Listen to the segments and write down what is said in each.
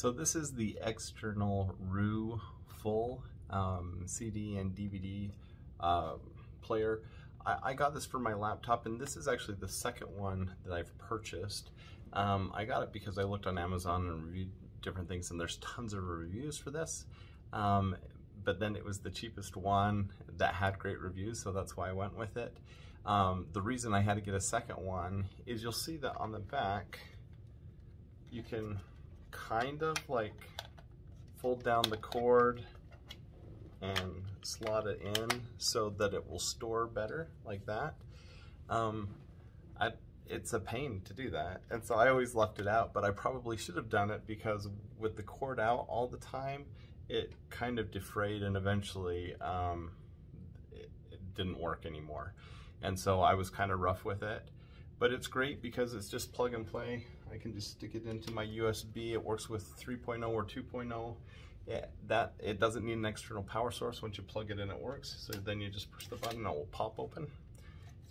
So this is the external ROO full um, CD and DVD uh, player. I, I, got this for my laptop and this is actually the second one that I've purchased. Um, I got it because I looked on Amazon and reviewed different things and there's tons of reviews for this. Um, but then it was the cheapest one that had great reviews, so that's why I went with it. Um, the reason I had to get a second one is you'll see that on the back, you can kind of like fold down the cord and slot it in so that it will store better like that. Um, I, it's a pain to do that. And so I always left it out, but I probably should have done it because with the cord out all the time, it kind of defrayed and eventually um, it, it didn't work anymore. And so I was kind of rough with it. But it's great because it's just plug and play. I can just stick it into my USB. It works with 3.0 or 2.0. Yeah, that it doesn't need an external power source. Once you plug it in, it works. So then you just push the button, it will pop open.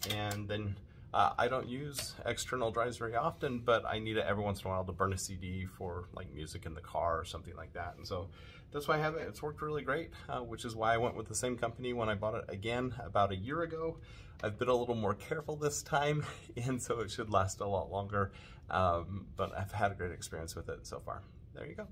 And then uh, I don't use external drives very often, but I need it every once in a while to burn a CD for like music in the car or something like that. And so that's why I have it. It's worked really great, uh, which is why I went with the same company when I bought it again about a year ago. I've been a little more careful this time, and so it should last a lot longer. Um, but I've had a great experience with it so far. There you go.